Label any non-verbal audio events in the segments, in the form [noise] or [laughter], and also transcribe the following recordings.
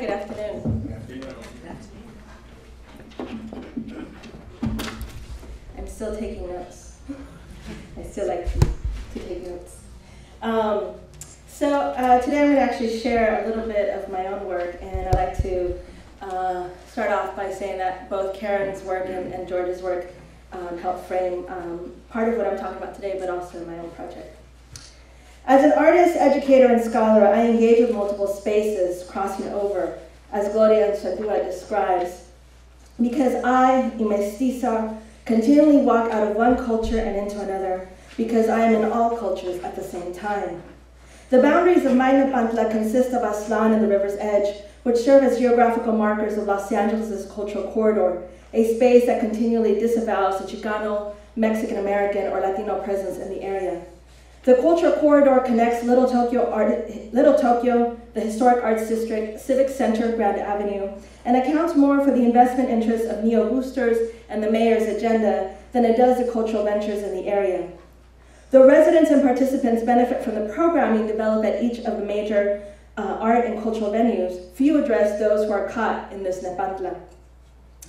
Good afternoon. I'm still taking notes. I still like to, to take notes. Um, so uh, today I'm going to actually share a little bit of my own work, and I'd like to uh, start off by saying that both Karen's work and, and George's work um, help frame um, part of what I'm talking about today, but also my own project. As an artist, educator, and scholar, I engage with multiple spaces, crossing over, as Gloria Anzaldúa describes, because I, mestiza, continually walk out of one culture and into another, because I am in all cultures at the same time. The boundaries of my Nepantla consist of Aztlán and the river's edge, which serve as geographical markers of Los Angeles' cultural corridor, a space that continually disavows the Chicano, Mexican American, or Latino presence in the area. The cultural corridor connects Little Tokyo, Art, Little Tokyo, the Historic Arts District, Civic Center, Grand Avenue, and accounts more for the investment interests of neo-boosters and the mayor's agenda than it does the cultural ventures in the area. Though residents and participants benefit from the programming developed at each of the major uh, art and cultural venues, few address those who are caught in this Nepantla.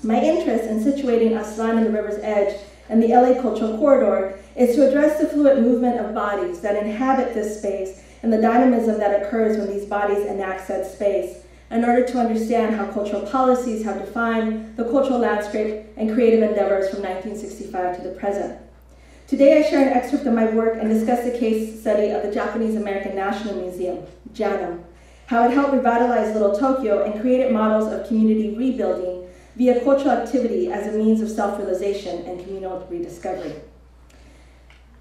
My interest in situating Aztlán in the river's edge and the LA Cultural Corridor is to address the fluid movement of bodies that inhabit this space and the dynamism that occurs when these bodies enact said space in order to understand how cultural policies have defined the cultural landscape and creative endeavors from 1965 to the present. Today I share an excerpt of my work and discuss the case study of the Japanese American National Museum, JANM, how it helped revitalize Little Tokyo and created models of community rebuilding via cultural activity as a means of self-realization and communal rediscovery.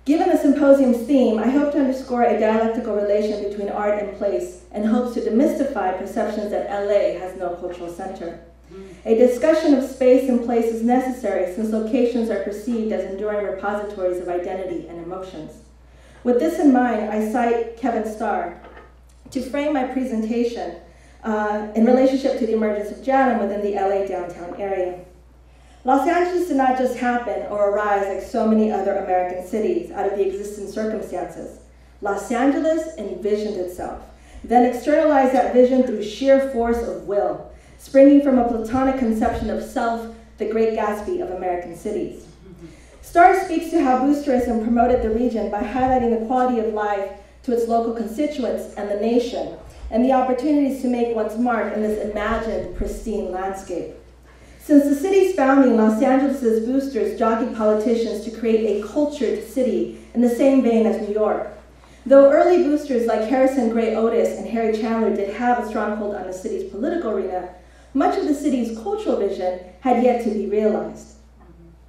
Given the symposium's theme, I hope to underscore a dialectical relation between art and place and hopes to demystify perceptions that LA has no cultural center. A discussion of space and place is necessary since locations are perceived as enduring repositories of identity and emotions. With this in mind, I cite Kevin Starr. To frame my presentation, uh, in relationship to the emergence of JANM within the LA downtown area. Los Angeles did not just happen or arise like so many other American cities out of the existing circumstances. Los Angeles envisioned itself, then externalized that vision through sheer force of will, springing from a platonic conception of self, the great Gatsby of American cities. Starr speaks to how boosterism promoted the region by highlighting the quality of life to its local constituents and the nation, and the opportunities to make one's mark in this imagined, pristine landscape. Since the city's founding, Los Angeles' boosters jockeyed politicians to create a cultured city in the same vein as New York. Though early boosters like Harrison Gray Otis and Harry Chandler did have a stronghold on the city's political arena, much of the city's cultural vision had yet to be realized.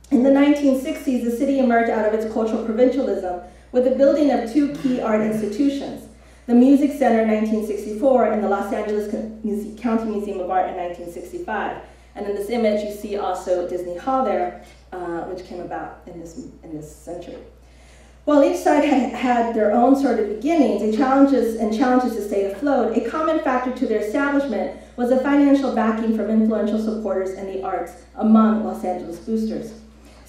In the 1960s, the city emerged out of its cultural provincialism with the building of two key art institutions, the Music Center in 1964 and the Los Angeles County Museum of Art in 1965. And in this image, you see also Disney Hall there, uh, which came about in this, in this century. While each side had, had their own sort of beginnings and challenges, and challenges to stay afloat, a common factor to their establishment was the financial backing from influential supporters in the arts among Los Angeles boosters.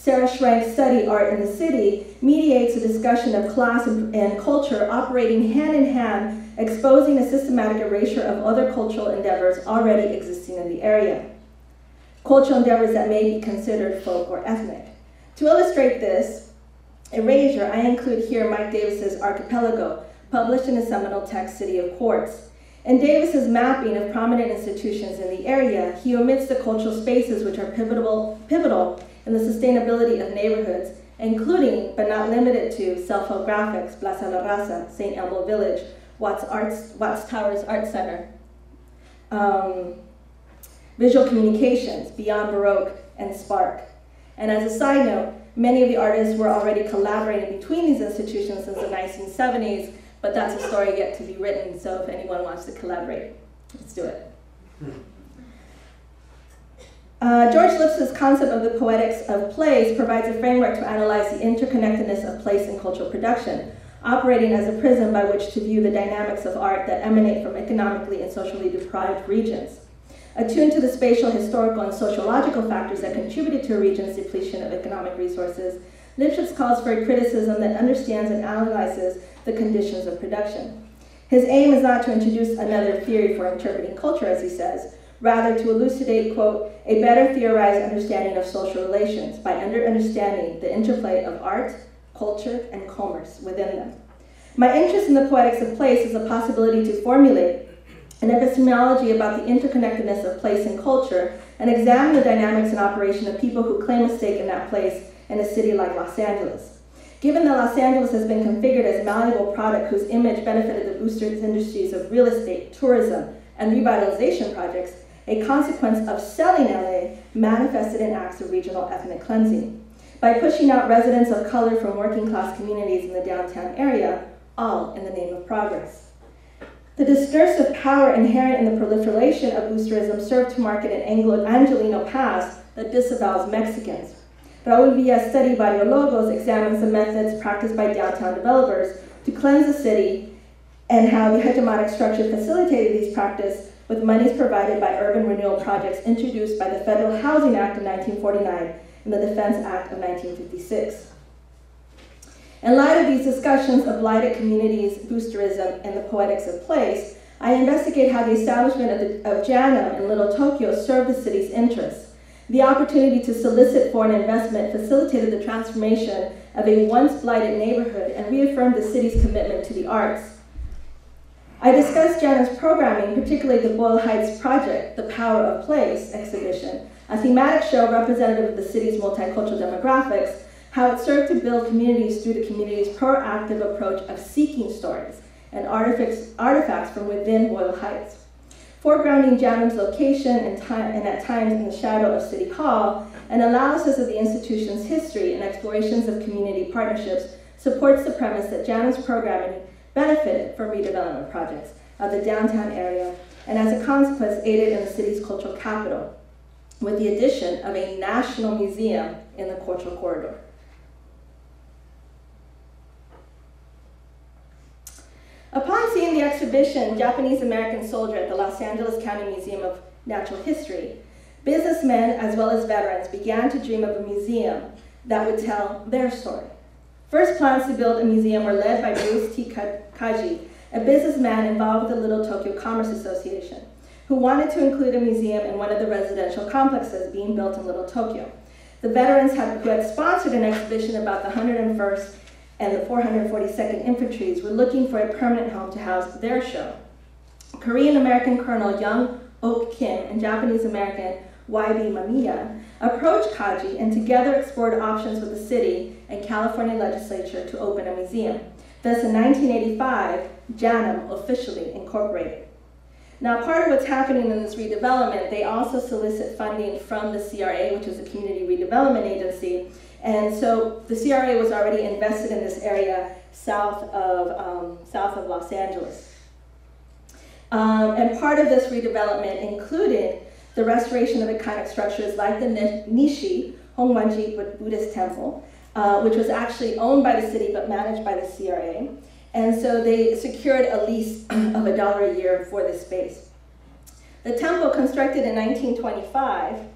Sarah Schrank's study, Art in the City, mediates a discussion of class and, and culture operating hand in hand, exposing a systematic erasure of other cultural endeavors already existing in the area. Cultural endeavors that may be considered folk or ethnic. To illustrate this erasure, I include here Mike Davis's Archipelago, published in the seminal text City of Quartz. In Davis's mapping of prominent institutions in the area, he omits the cultural spaces which are pivotal, pivotal and the sustainability of neighborhoods, including but not limited to Self-Help Graphics, Plaza La Raza, St. Elmo Village, Watts, Arts, Watts Towers Art Center, um, Visual Communications, Beyond Baroque, and Spark. And as a side note, many of the artists were already collaborating between these institutions since the 1970s, but that's a story yet to be written, so if anyone wants to collaborate, let's do it. Uh, George Lipsitz's concept of the poetics of place provides a framework to analyze the interconnectedness of place and cultural production, operating as a prism by which to view the dynamics of art that emanate from economically and socially deprived regions. Attuned to the spatial, historical, and sociological factors that contributed to a region's depletion of economic resources, Lipsitz calls for a criticism that understands and analyzes the conditions of production. His aim is not to introduce another theory for interpreting culture, as he says, rather to elucidate, quote, a better theorized understanding of social relations by under understanding the interplay of art, culture, and commerce within them. My interest in the poetics of place is a possibility to formulate an epistemology about the interconnectedness of place and culture and examine the dynamics and operation of people who claim a stake in that place in a city like Los Angeles. Given that Los Angeles has been configured as a malleable product whose image benefited the boosters industries of real estate, tourism, and revitalization projects, a consequence of selling LA manifested in acts of regional ethnic cleansing. By pushing out residents of color from working class communities in the downtown area, all in the name of progress. The discursive power inherent in the proliferation of boosterism served to market an Anglo Angelino past that disavows Mexicans. Raul Villa's study Barrio Logos examines the methods practiced by downtown developers to cleanse the city and how the hegemonic structure facilitated these practices with monies provided by urban renewal projects introduced by the Federal Housing Act of 1949 and the Defense Act of 1956. In light of these discussions of blighted communities, boosterism, and the poetics of place, I investigate how the establishment of, the, of in Little Tokyo served the city's interests. The opportunity to solicit foreign investment facilitated the transformation of a once blighted neighborhood and reaffirmed the city's commitment to the arts. I discussed JANM's programming, particularly the Boyle Heights Project, The Power of Place exhibition, a thematic show representative of the city's multicultural demographics how it served to build communities through the community's proactive approach of seeking stories and artifacts, artifacts from within Boyle Heights. Foregrounding JANM's location and, time, and at times in the shadow of City Hall, an analysis of the institution's history and explorations of community partnerships supports the premise that JANM's programming benefited from redevelopment projects of the downtown area and as a consequence aided in the city's cultural capital with the addition of a national museum in the cultural corridor. Upon seeing the exhibition, Japanese American Soldier at the Los Angeles County Museum of Natural History, businessmen as well as veterans began to dream of a museum that would tell their story. First plans to build a museum were led by Bruce T. Kaji, a businessman involved with the Little Tokyo Commerce Association, who wanted to include a museum in one of the residential complexes being built in Little Tokyo. The veterans had, who had sponsored an exhibition about the 101st and the 442nd Infantries were looking for a permanent home to house their show. Korean American Colonel Young Ok Kim and Japanese American Y.B. Mamiya approached Kaji and together explored options with the city and California legislature to open a museum. Thus, in 1985, JANM officially incorporated. Now, part of what's happening in this redevelopment, they also solicit funding from the CRA, which is a community redevelopment agency, and so the CRA was already invested in this area south of, um, south of Los Angeles. Um, and part of this redevelopment included the restoration of iconic structures like the Nishi Hongwanji Buddhist Temple, uh, which was actually owned by the city but managed by the CRA. And so they secured a lease [clears throat] of a dollar a year for this space. The temple, constructed in 1925,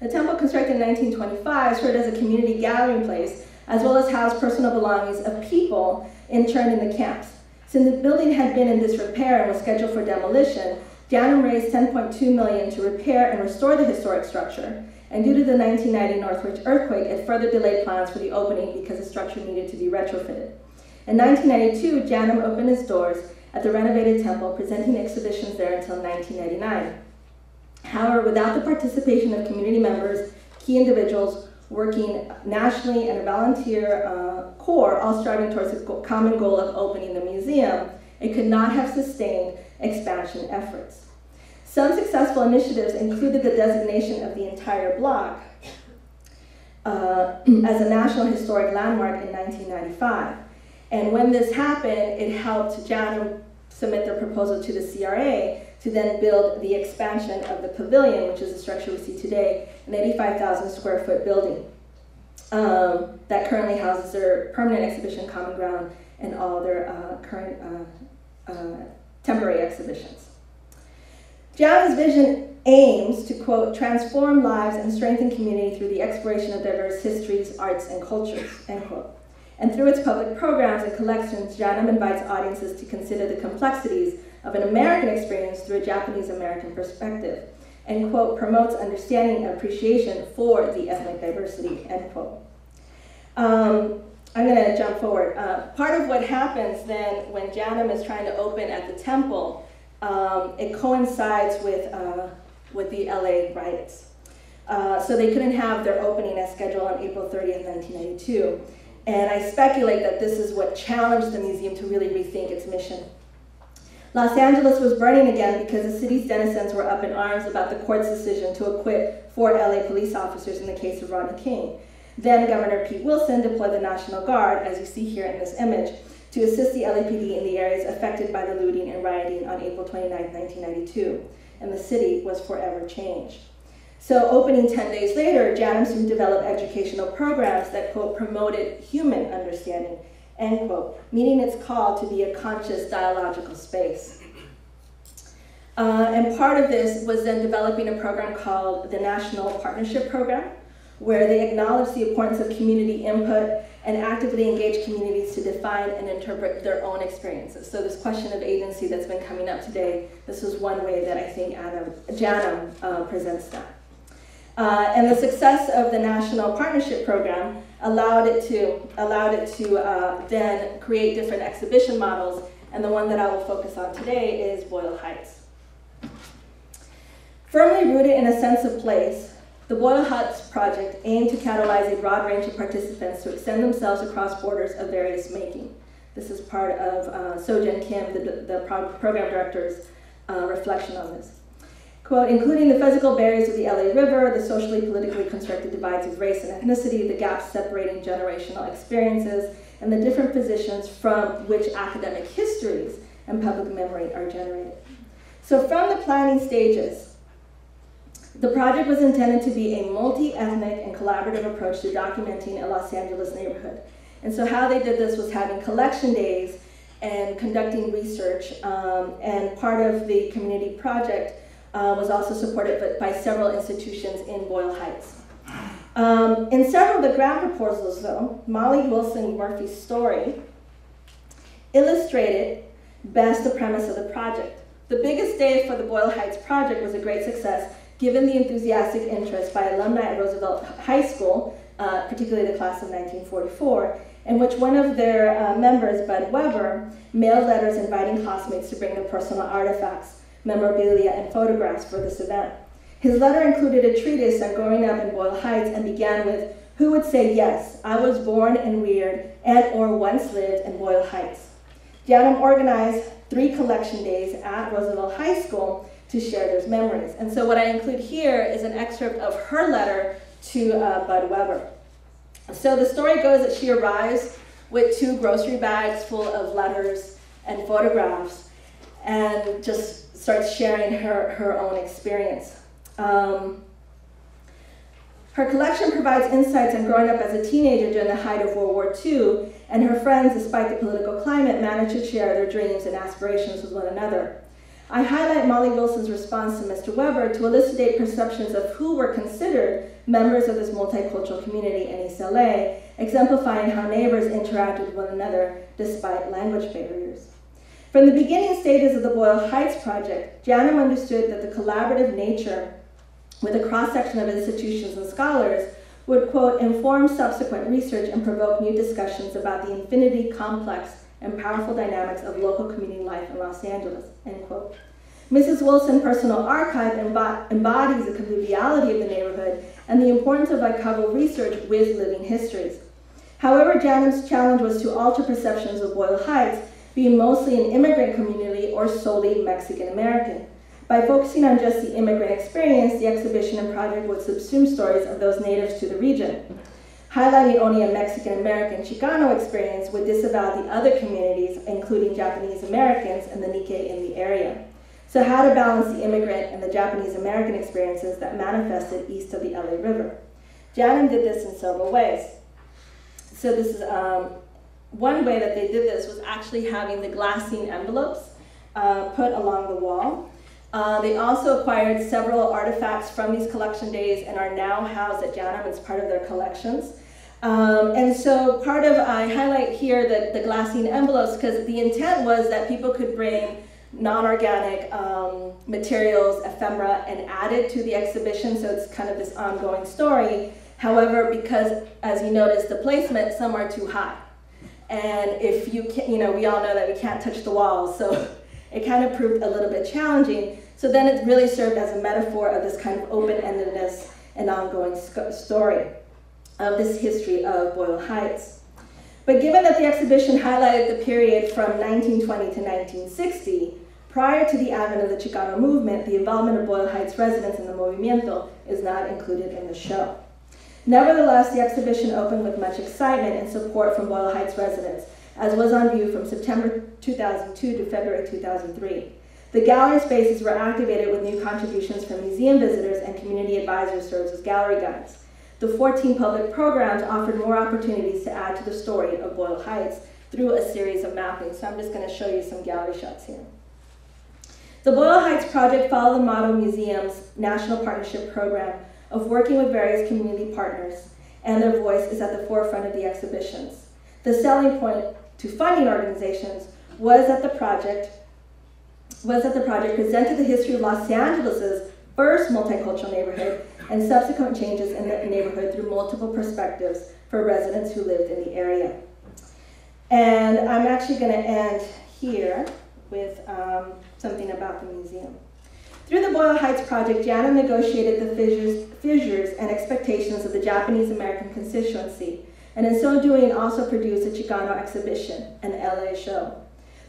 the temple, constructed in 1925, served as a community gathering place, as well as housed personal belongings of people interned in the camps. Since the building had been in disrepair and was scheduled for demolition, JANM raised 10.2 million to repair and restore the historic structure. And due to the 1990 Northridge earthquake, it further delayed plans for the opening because the structure needed to be retrofitted. In 1992, JANM opened its doors at the renovated temple, presenting exhibitions there until 1999. However, without the participation of community members, key individuals working nationally and a volunteer uh, core, all striving towards the common goal of opening the museum, it could not have sustained expansion efforts. Some successful initiatives included the designation of the entire block uh, as a National Historic Landmark in 1995. And when this happened, it helped JANM submit their proposal to the CRA to then build the expansion of the pavilion, which is the structure we see today, an 85,000 square foot building um, that currently houses their permanent exhibition, Common Ground, and all their uh, current uh, uh, temporary exhibitions. JANM's vision aims to, quote, transform lives and strengthen community through the exploration of diverse histories, arts, and cultures, end quote. And through its public programs and collections, JANM invites audiences to consider the complexities of an American experience through a Japanese American perspective, and, quote, promotes understanding and appreciation for the ethnic diversity, end quote. Um, I'm going to jump forward. Uh, part of what happens then when JANM is trying to open at the temple, um, it coincides with, uh, with the LA riots. Uh, so they couldn't have their opening as scheduled on April 30th, 1992. And I speculate that this is what challenged the museum to really rethink its mission. Los Angeles was burning again because the city's denizens were up in arms about the court's decision to acquit four LA police officers in the case of Rodney King. Then Governor Pete Wilson deployed the National Guard, as you see here in this image, to assist the LAPD in the areas affected by the looting and rioting on April 29, 1992. And the city was forever changed. So opening 10 days later, JANM soon developed educational programs that, quote, promoted human understanding, end quote, meaning its call to be a conscious dialogical space. Uh, and part of this was then developing a program called the National Partnership Program, where they acknowledge the importance of community input and actively engage communities to define and interpret their own experiences. So this question of agency that's been coming up today, this was one way that I think Adam, JANM uh, presents that. Uh, and the success of the National Partnership Program allowed it to, allowed it to uh, then create different exhibition models, and the one that I will focus on today is Boyle Heights. Firmly rooted in a sense of place, the Boyle Heights project aimed to catalyze a broad range of participants to extend themselves across borders of various making. This is part of uh, Kim, the, the program director's uh, reflection on this. Quote, including the physical barriers of the LA River, the socially politically constructed divides of race and ethnicity, the gaps separating generational experiences, and the different positions from which academic histories and public memory are generated. So from the planning stages, the project was intended to be a multi-ethnic and collaborative approach to documenting a Los Angeles neighborhood. And so how they did this was having collection days and conducting research, um, and part of the community project uh, was also supported by several institutions in Boyle Heights. Um, in several of the grant proposals, though, Molly Wilson Murphy's story illustrated best the premise of the project. The biggest day for the Boyle Heights project was a great success given the enthusiastic interest by alumni at Roosevelt High School, uh, particularly the class of 1944, in which one of their uh, members, Bud Weber, mailed letters inviting classmates to bring their personal artifacts memorabilia, and photographs for this event. His letter included a treatise on growing up in Boyle Heights and began with, who would say yes, I was born and reared and or once lived in Boyle Heights. JANM organized three collection days at Roosevelt High School to share those memories. And so what I include here is an excerpt of her letter to uh, Bud Weber. So the story goes that she arrives with two grocery bags full of letters and photographs and just starts sharing her, her own experience. Um, her collection provides insights on growing up as a teenager during the height of World War II, and her friends, despite the political climate, managed to share their dreams and aspirations with one another. I highlight Molly Wilson's response to Mr. Weber to elucidate perceptions of who were considered members of this multicultural community in East LA, exemplifying how neighbors interacted with one another despite language barriers. From the beginning stages of the Boyle Heights project, JANM understood that the collaborative nature with a cross-section of institutions and scholars would, quote, inform subsequent research and provoke new discussions about the infinity, complex, and powerful dynamics of local community life in Los Angeles, end quote. Mrs. Wilson's personal archive embodies the conviviality of the neighborhood and the importance of archival research with living histories. However, JANM's challenge was to alter perceptions of Boyle Heights being mostly an immigrant community or solely Mexican American. By focusing on just the immigrant experience, the exhibition and project would subsume stories of those natives to the region. Highlighting only a Mexican American Chicano experience would disavow the other communities, including Japanese Americans and the Nikkei in the area. So how to balance the immigrant and the Japanese American experiences that manifested east of the LA River. JANM did this in several ways. So this is um, one way that they did this was actually having the glassine envelopes uh, put along the wall. Uh, they also acquired several artifacts from these collection days and are now housed at JANM as part of their collections. Um, and so part of, I highlight here the, the glassine envelopes because the intent was that people could bring non-organic um, materials, ephemera, and add it to the exhibition, so it's kind of this ongoing story. However, because as you notice, the placement, some are too high. And if you can, you know, we all know that we can't touch the walls, so [laughs] it kind of proved a little bit challenging. So then it really served as a metaphor of this kind of open-endedness and ongoing story of this history of Boyle Heights. But given that the exhibition highlighted the period from 1920 to 1960, prior to the advent of the Chicano movement, the involvement of Boyle Heights residents in the movimiento is not included in the show. Nevertheless, the exhibition opened with much excitement and support from Boyle Heights residents, as was on view from September 2002 to February 2003. The gallery spaces were activated with new contributions from museum visitors and community advisors served as gallery guides. The 14 public programs offered more opportunities to add to the story of Boyle Heights through a series of mappings. So I'm just going to show you some gallery shots here. The Boyle Heights project followed the Model Museum's National Partnership Program of working with various community partners, and their voice is at the forefront of the exhibitions. The selling point to funding organizations was that the project was that the project presented the history of Los Angeles' first multicultural neighborhood and subsequent changes in the neighborhood through multiple perspectives for residents who lived in the area. And I'm actually going to end here with um, something about the museum. Through the Boyle Heights project, JANM negotiated the fissures, fissures and expectations of the Japanese American constituency, and in so doing also produced a Chicano exhibition, an LA show.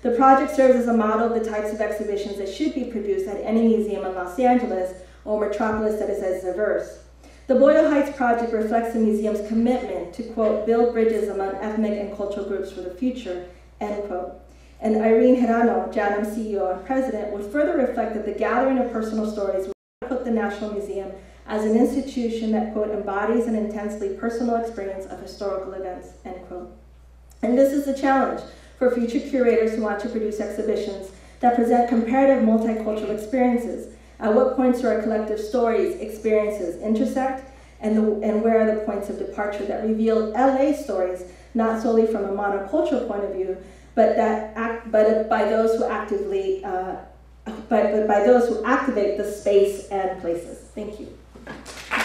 The project serves as a model of the types of exhibitions that should be produced at any museum in Los Angeles or metropolis that is as diverse. The Boyle Heights project reflects the museum's commitment to, quote, build bridges among ethnic and cultural groups for the future, end quote. And Irene Hirano, JANM CEO and president, would further reflect that the gathering of personal stories will put the National Museum as an institution that, quote, embodies an intensely personal experience of historical events, end quote. And this is the challenge for future curators who want to produce exhibitions that present comparative multicultural experiences at what points do our collective stories, experiences intersect, and, the, and where are the points of departure that reveal LA stories, not solely from a monocultural point of view, but that act, but by those who actively, uh, but, but by those who activate the space and places. Thank you.